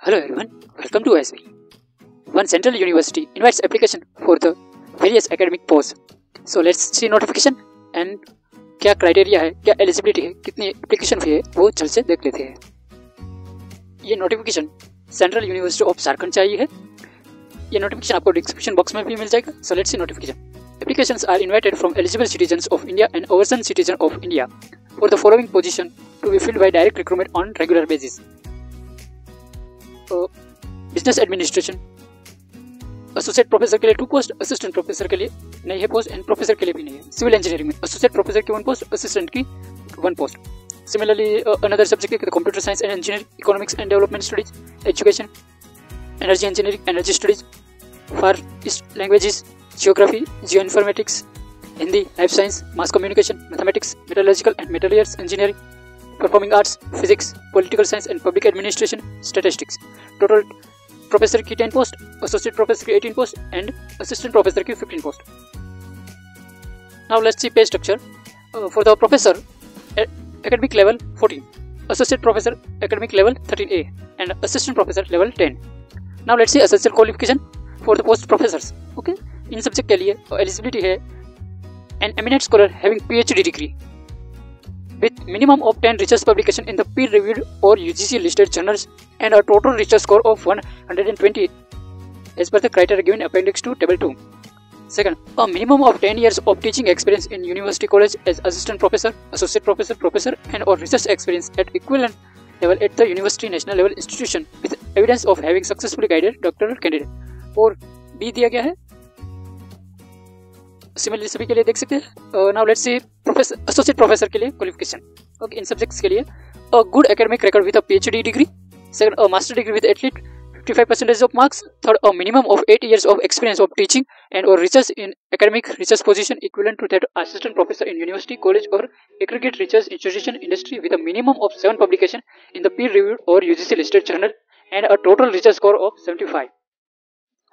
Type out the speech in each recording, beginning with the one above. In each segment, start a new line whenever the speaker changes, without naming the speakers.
Hello everyone, welcome to SB. One central university invites application for the various academic posts. So let's see notification and क्या criteria है क्या eligibility है कितनी application fee है वो जल्द से देख लेते हैं ये notification central university of Jharkhand से आई है ये नोटिफिकेशन आपको डिस्क्रिप्शन बॉक्स में भी मिल जाएगा so let's see notification Applications are invited from eligible citizens of India and overseas citizens of India for the following position to be filled by direct recruitment on regular basis. Business administration associate professor के लिए two post assistant professor के लिए नहीं है post and professor के लिए भी नहीं है। सिविल इंजीनियरिंग में एसोसिएट प्रोफेसर की वन पोस्ट असिस्टेंट की one post similarly another subject है computer science and engineering economics and development studies education energy engineering energy studies for languages geography geo informatics Hindi life science mass communication mathematics metallurgical and materials engineering performing arts physics political science and public administration statistics total professor की ten post associate professor की eighteen post and assistant professor की fifteen post now let's see pay structure for the professor academic level fourteen associate professor academic level thirteen A and assistant professor level ten now let's see assistant qualification for the post professor okay in subject के लिए eligibility है. And eminent scholar having P H D degree with minimum of 10 research publication in the peer-reviewed or UGC listed journals and a total research score of 120 as per the criteria given appendix to table 2. Second, a minimum of 10 years of teaching experience in university college as assistant professor, associate professor, professor and or research experience at equivalent level at the university national level institution with evidence of having successfully guided doctoral candidate. और B दिया गया है similarly सभी के लिए देख सकते हैं। Now let's see professor associate professor के लिए क्वालिफिकेशन ओके इन सब्जेक्ट्स के लिए a good academic record with a PhD degree second a master degree with at least fifty five percentage of marks third a minimum of eight years of experience of teaching and और research in academic research position equivalent to that assistant professor in university college और aggregate research institution industry with a minimum of seven publication in the peer reviewed और UGC listed journal and a total research score of seventy five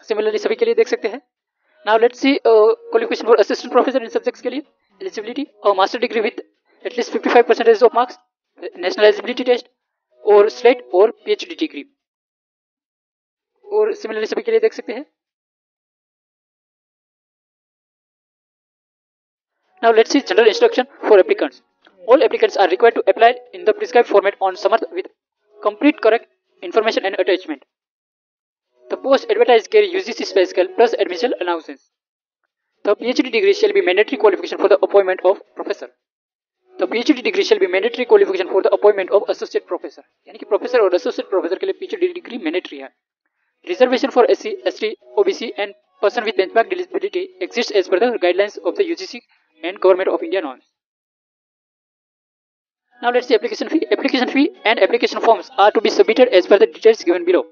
similarly सभी के लिए देख सकते हैं। Now let's see qualification for assistant professor in subjects के लिए. Eligibility और master degree with at least fifty five percentage of marks national eligibility test और स्लेट और पीएचडी डिग्री और सिमिलरली सभी के लिए देख सकते हैं. Now let's see general instruction for applicants all applicants are required to apply in the prescribe format on Samarth with complete correct information and attachment The post advertised carry UGC special plus admission allowances. The PhD degree shall be mandatory qualification for the appointment of professor. The PhD degree shall be mandatory qualification for the appointment of associate professor. यानी कि professor और associate professor के लिए PhD degree mandatory है reservation for S C S T OBC and person with benchmark disability exist as per the guidelines of the UGC and government of India norms. Now let's see application fee. Application fee and application forms are to be submitted as per the details given below.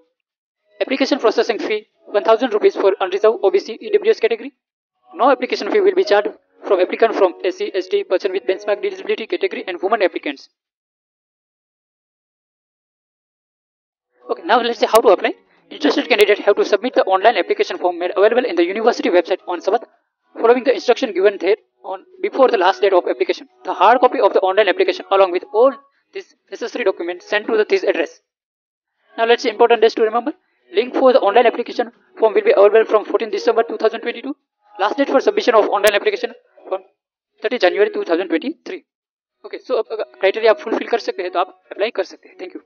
Application processing fee 1000 rupees for unreserved OBC EWS category. No application fee will be charged from applicant from SC, ST, person with benchmark disability category and women applicants. Okay, now let's see how to apply. Interested candidates have to submit the online application form made available in the university website on Sabat following the instruction given there on before the last date of application. The hard copy of the online application along with all these necessary documents sent to the this address. Now let's see important days to remember. Link for the online application form will be available from 14 December 2022. Last date for submission of online application from 30 January 2023. Okay, so criteria आप fulfil कर सकते हैं तो आप apply कर सकते हैं thank you